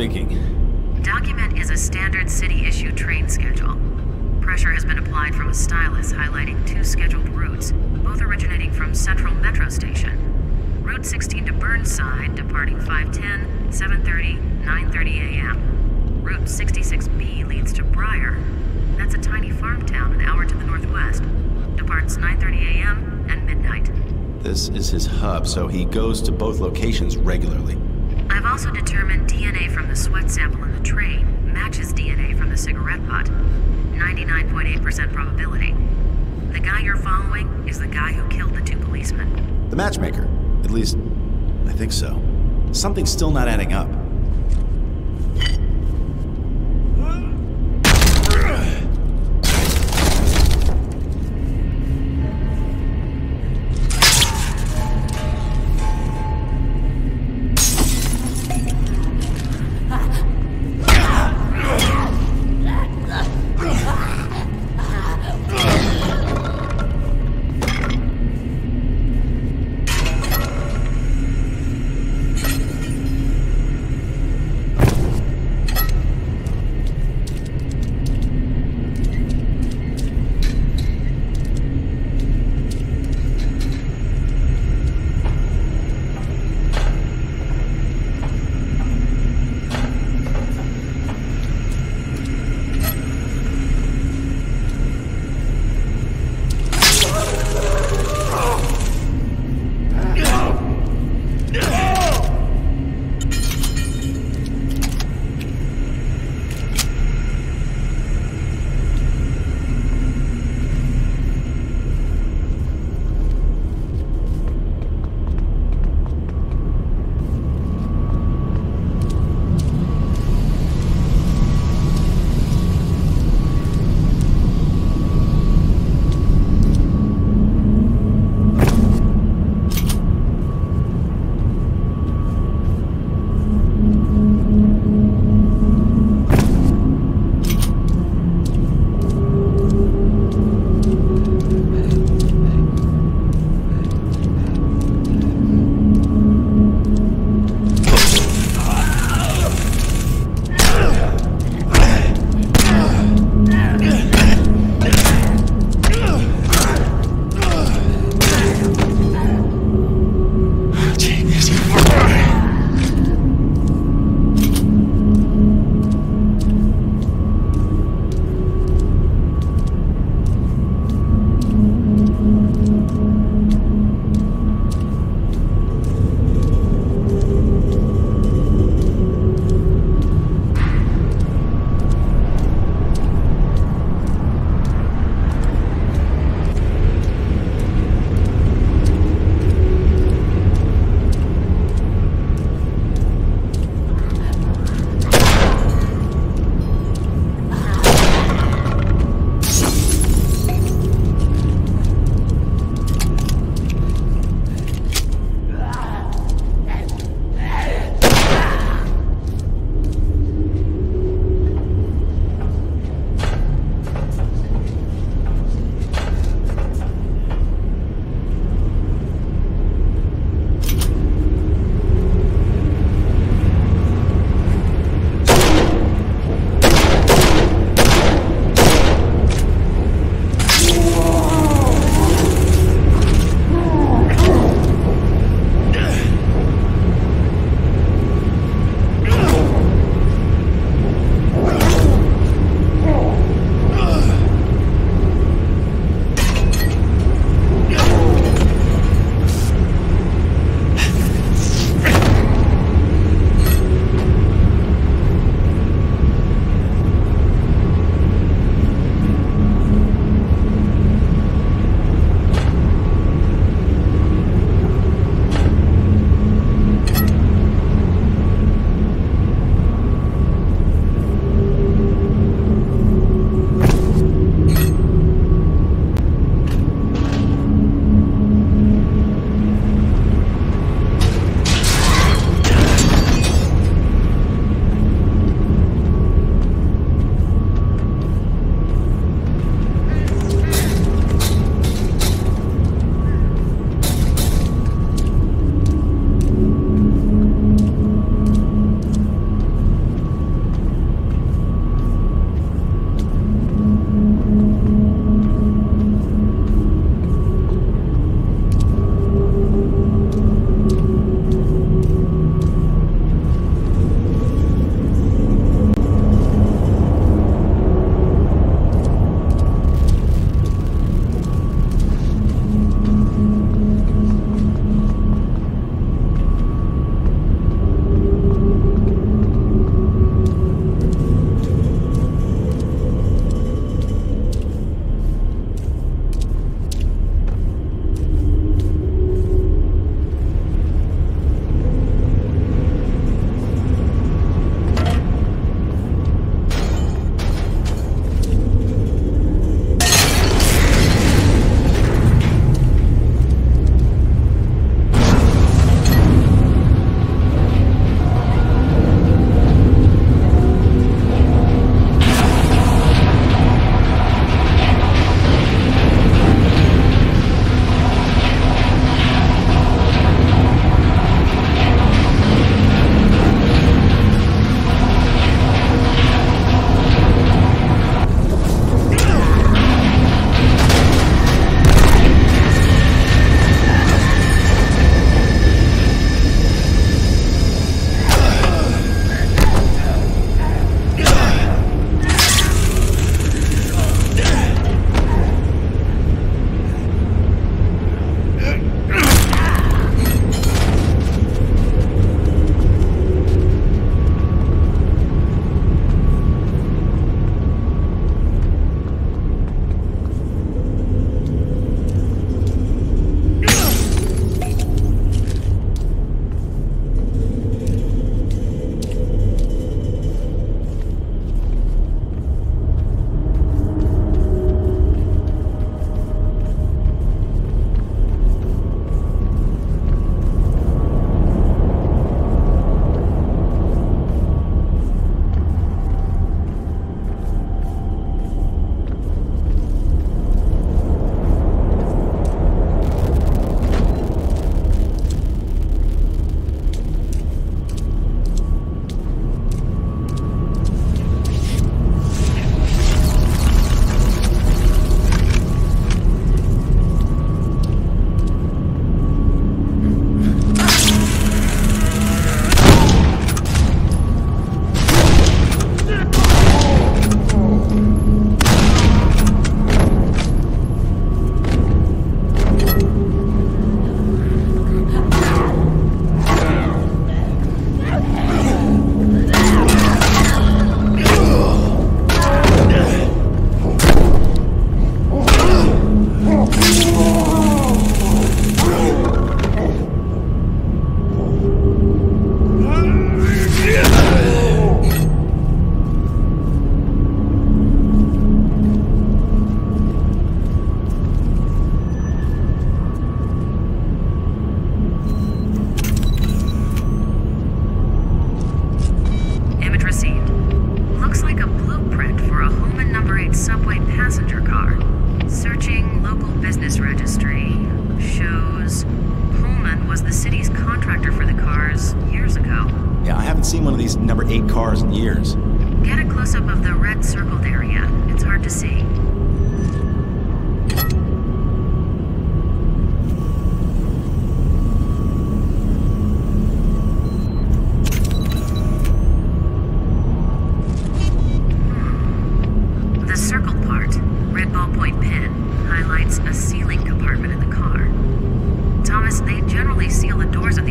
speaking. Document is a standard city-issue train schedule. Pressure has been applied from a stylus highlighting two scheduled routes, both originating from Central Metro Station. Route 16 to Burnside, departing 510, 7.30, 9.30 a.m. Route 66B leads to Briar. That's a tiny farm town an hour to the northwest. Departs 9.30 a.m. and midnight. This is his hub, so he goes to both locations regularly. I've also determined DNA from the sweat sample in the train matches DNA from the cigarette butt. 99.8% probability. The guy you're following is the guy who killed the two policemen. The matchmaker. At least, I think so. Something's still not adding up.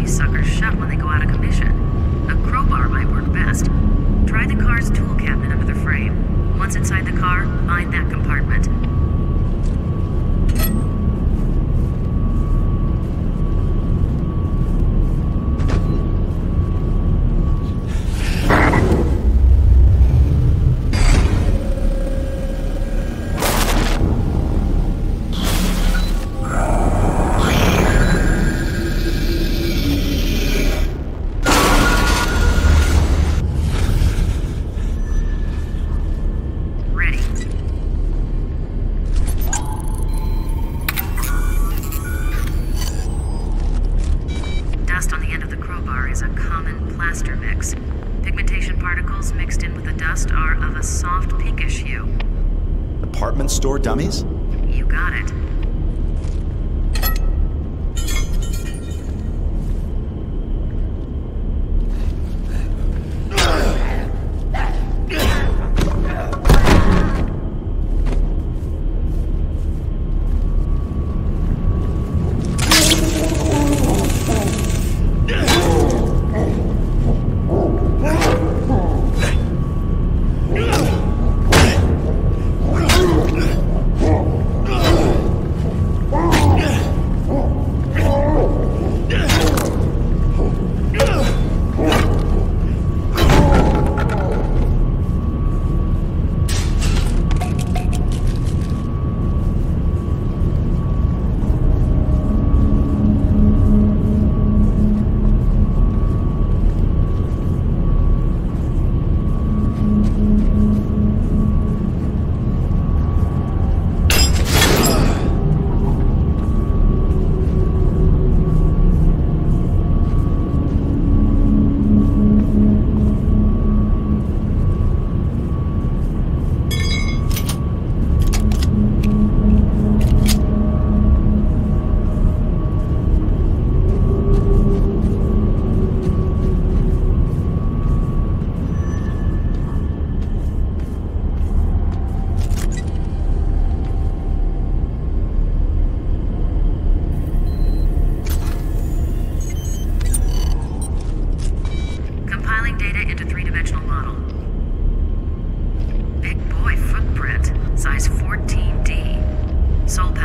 these suckers shut when they go out of commission. A crowbar might work best. Try the car's tool cabinet under the frame. Once inside the car, find that compartment.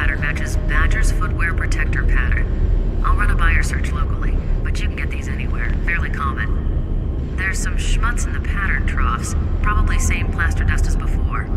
pattern matches Badger's footwear protector pattern. I'll run a buyer search locally, but you can get these anywhere, fairly common. There's some schmutz in the pattern troughs, probably same plaster dust as before.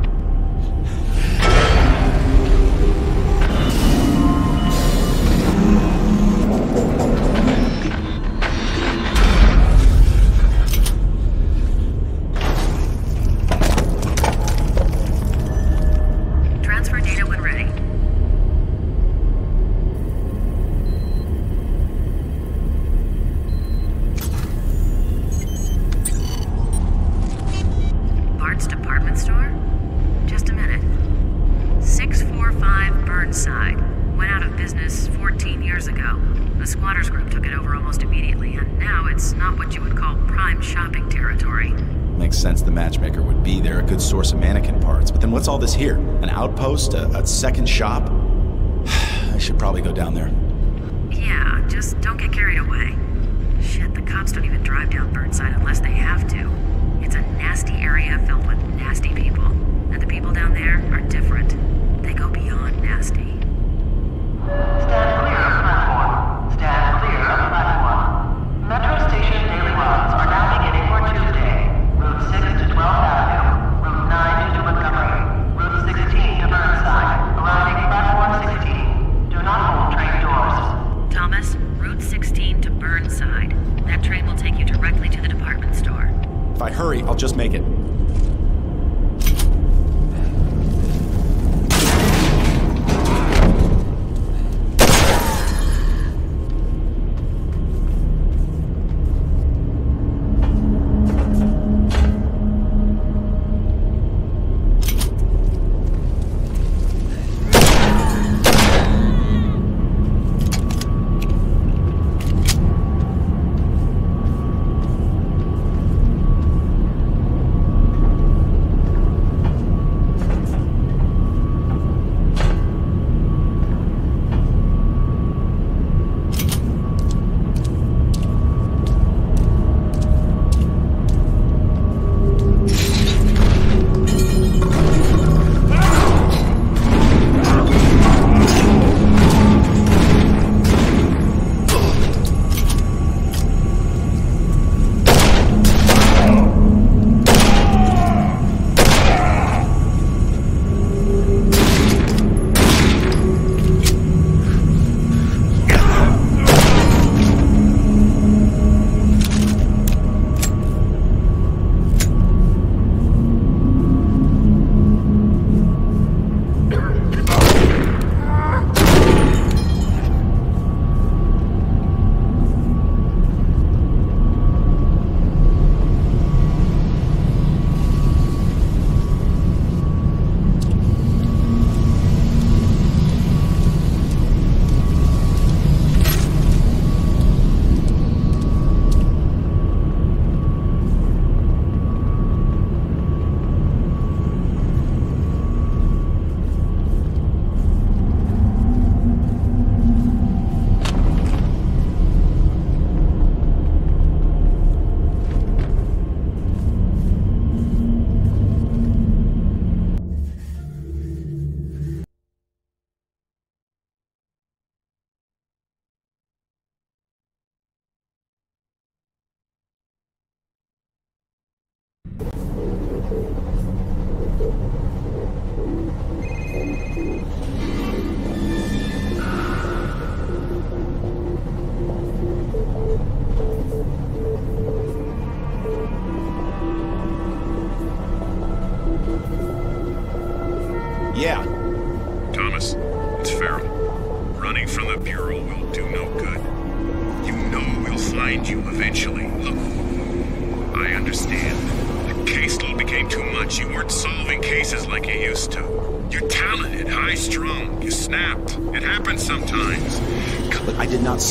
second shop? I should probably go down there.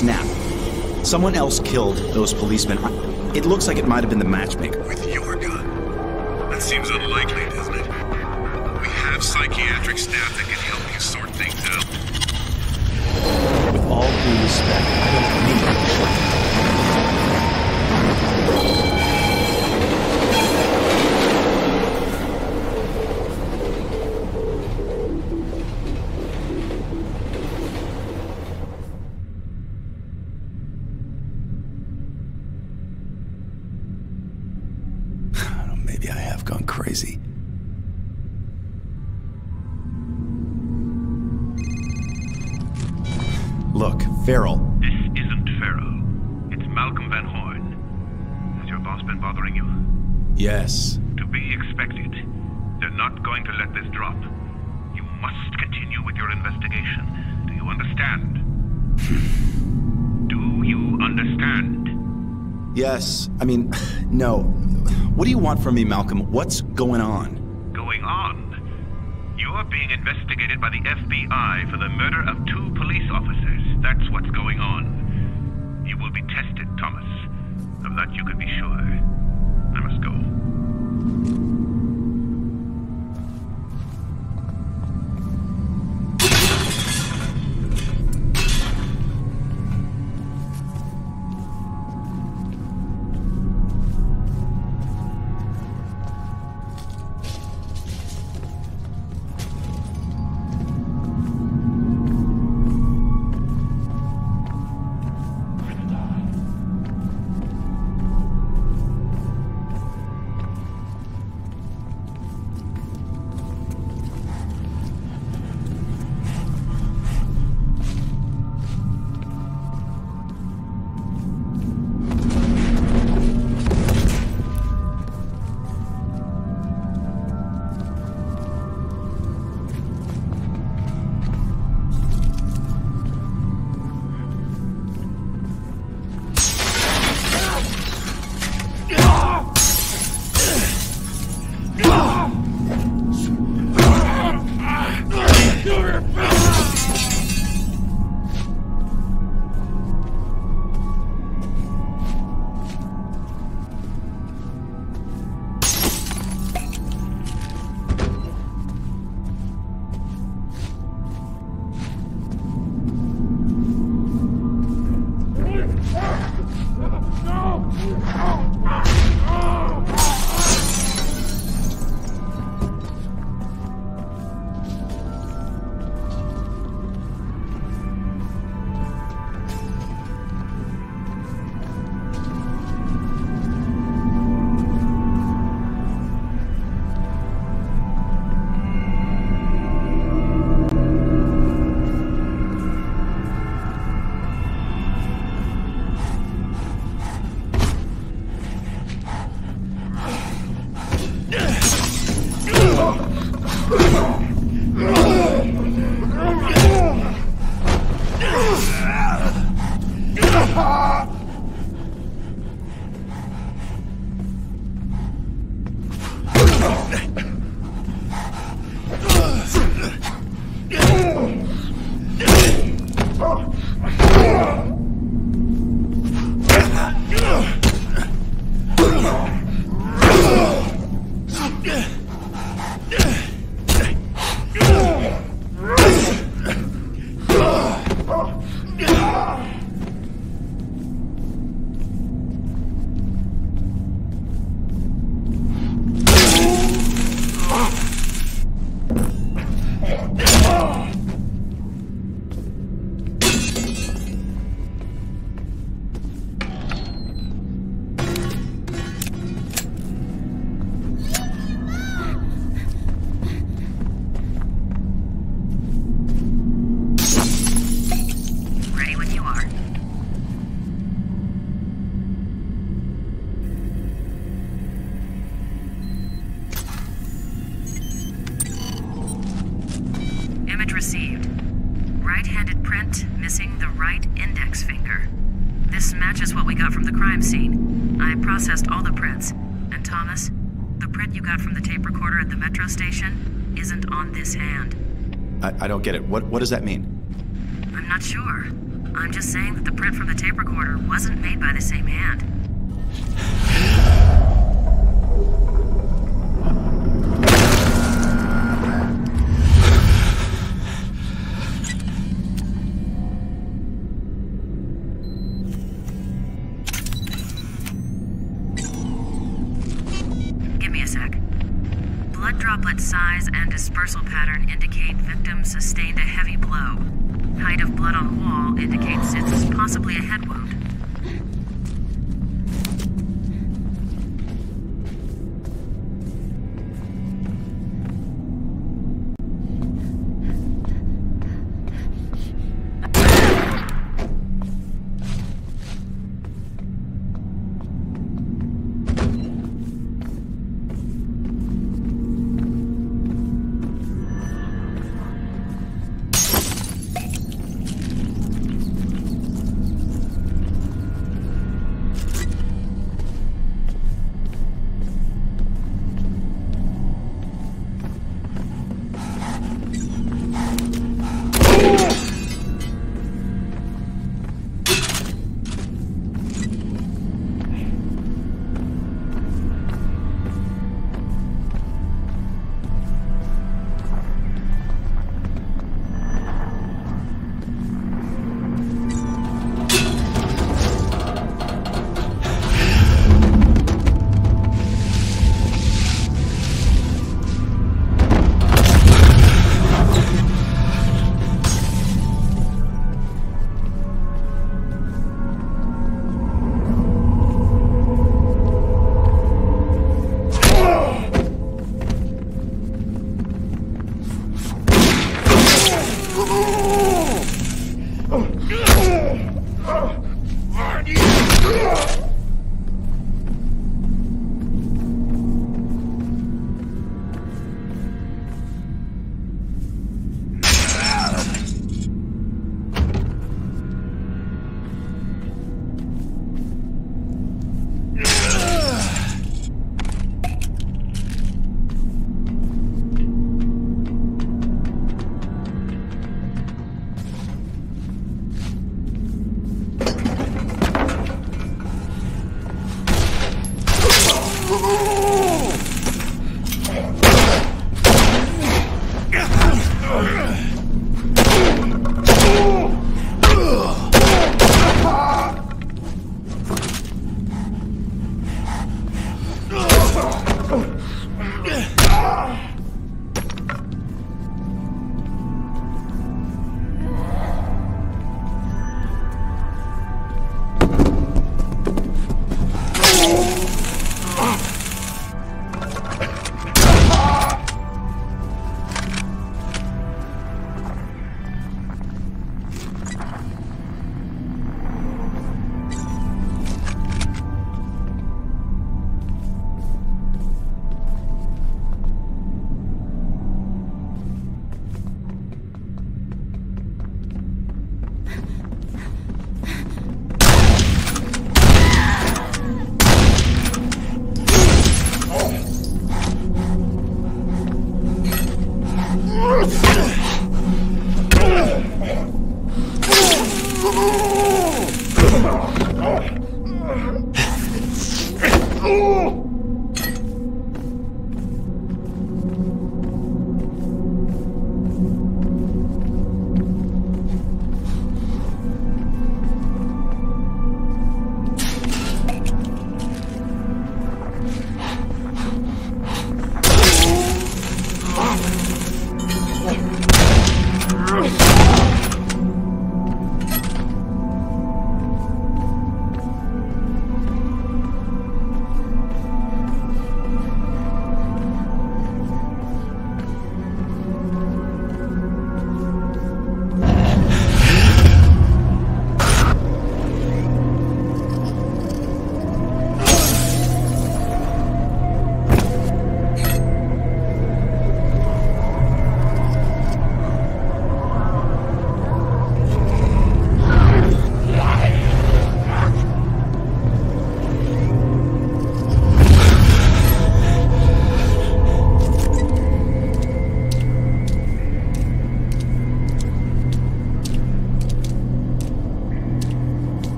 Snap. Someone else killed those policemen. It looks like it might have been the matchmaker. To let this drop. You must continue with your investigation. Do you understand? Hmm. Do you understand? Yes. I mean, no. What do you want from me, Malcolm? What's going on? Going on? You're being investigated by the FBI for the murder of two police officers. That's what's going on. You will be tested, Thomas. Of that you can be sure. I must go. Processed all the prints. And Thomas, the print you got from the tape recorder at the metro station isn't on this hand. I, I don't get it. What, what does that mean? I'm not sure. I'm just saying that the print from the tape recorder wasn't made by the same hand. Dispersal pattern indicate victim sustained a heavy blow. Height of blood on wall indicates it's possibly a head wound.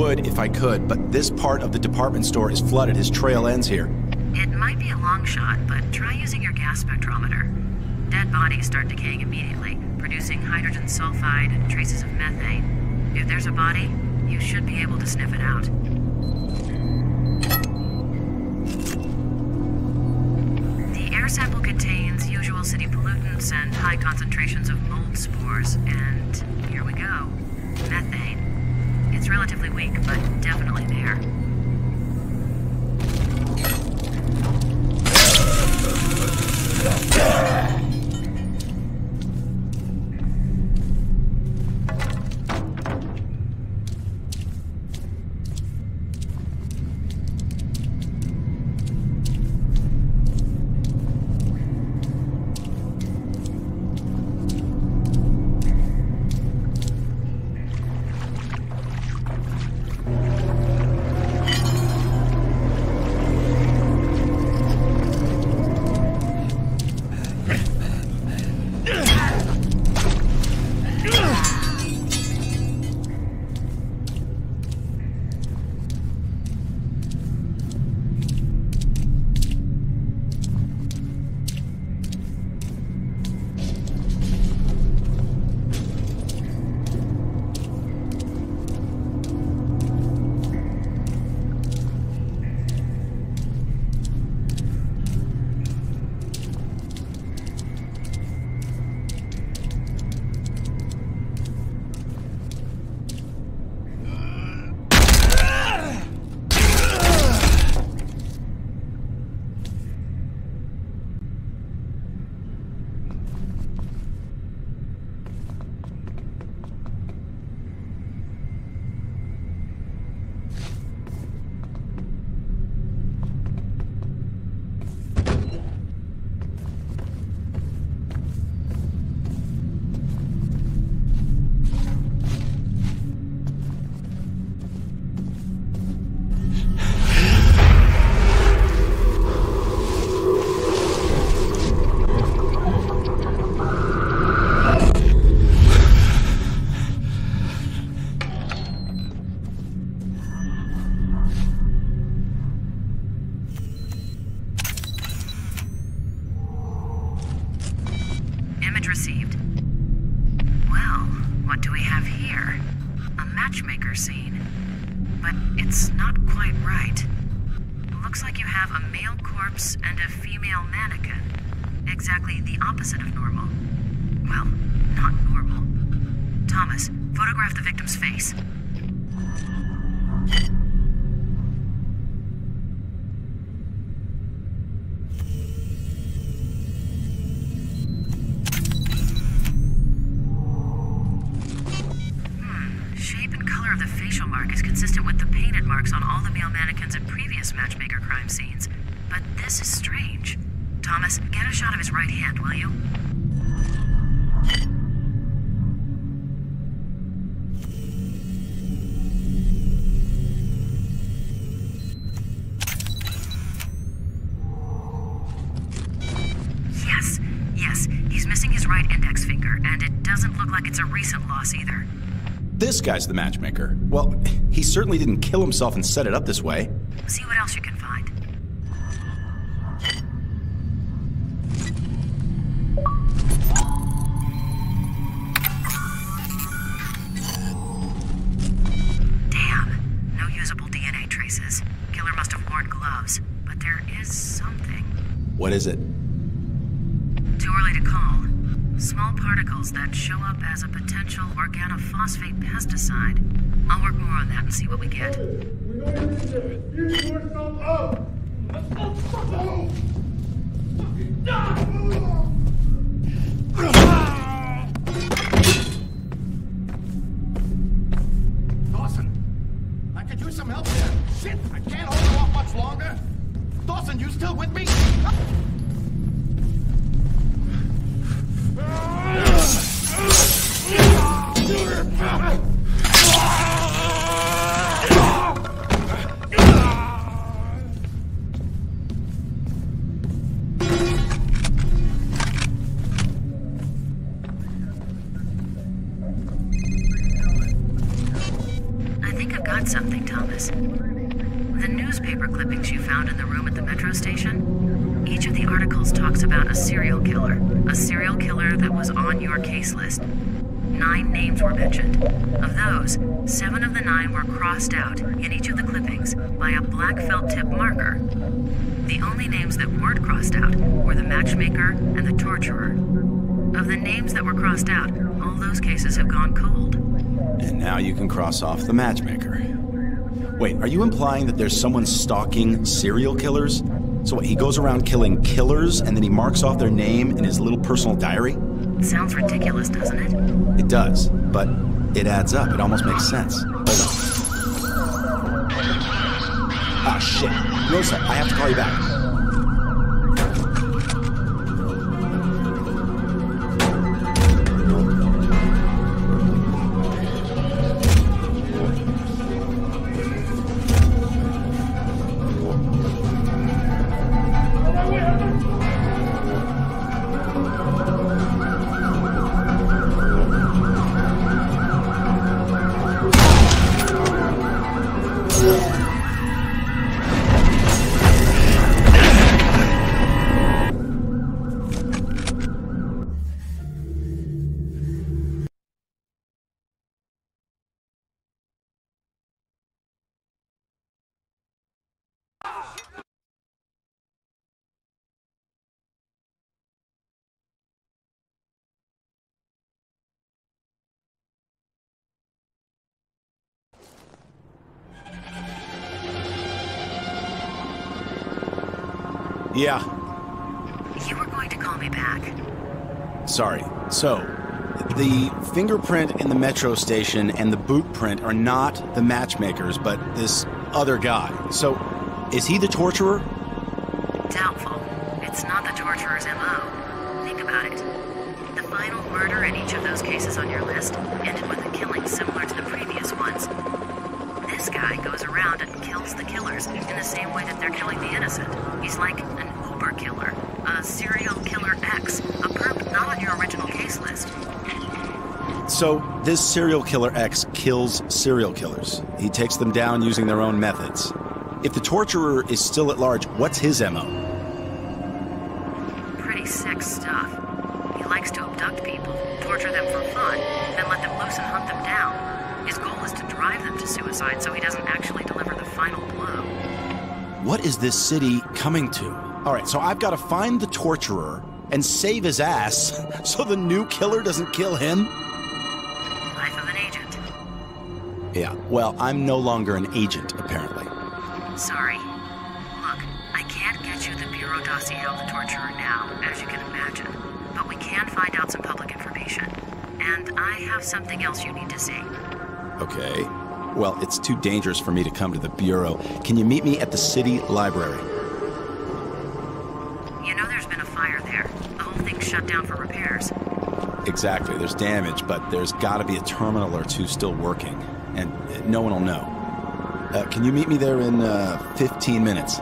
Would if I could, but this part of the department store is flooded. His trail ends here. It might be a long shot, but try using your gas spectrometer. Dead bodies start decaying immediately, producing hydrogen sulfide and traces of methane. If there's a body, you should be able to sniff it out. The air sample contains usual city pollutants and high concentrations of mold spores, and here we go methane. It's relatively weak, but definitely there. Marks on all the male mannequins in previous matchmaker crime scenes. But this is strange. Thomas, get a shot of his right hand, will you? Yes, yes, he's missing his right index finger, and it doesn't look like it's a recent loss either. This guy's the matchmaker. Well, he certainly didn't kill himself and set it up this way. Were crossed out in each of the clippings by a black felt tip marker. The only names that weren't crossed out were the matchmaker and the torturer. Of the names that were crossed out, all those cases have gone cold. And now you can cross off the matchmaker. Wait, are you implying that there's someone stalking serial killers? So what, he goes around killing killers and then he marks off their name in his little personal diary? Sounds ridiculous, doesn't it? It does, but it adds up. It almost makes sense. Shit. Rosa, I have to call you back. Yeah, You were going to call me back. sorry. So, the fingerprint in the metro station and the boot print are not the matchmakers, but this other guy. So, is he the torturer? Doubtful. It's not the torturer's MO. Think about it. The final murder in each of those cases on your list ended with a killing similar to the previous ones. This guy goes around and kills the killers in the same way that they're killing the innocent. He's like an Uber killer, a serial killer X, a perp not on your original case list. So, this serial killer X kills serial killers. He takes them down using their own methods. If the torturer is still at large, what's his MO? Pretty sick stuff. He likes to abduct people, torture them for fun, then let them loose and hunt them down. His goal is to drive them to suicide so he doesn't actually deliver the final blow. What is this city coming to? All right, so I've got to find the torturer and save his ass so the new killer doesn't kill him? Life of an agent. Yeah, well, I'm no longer an agent, apparently. Sorry. Look, I can't get you the Bureau dossier of the torturer now, as you can imagine. But we can find out some public information. And I have something else you need to see. Okay. Well, it's too dangerous for me to come to the Bureau. Can you meet me at the city library? Shut down for repairs. Exactly, there's damage, but there's gotta be a terminal or two still working. And no one will know. Uh, can you meet me there in uh, 15 minutes?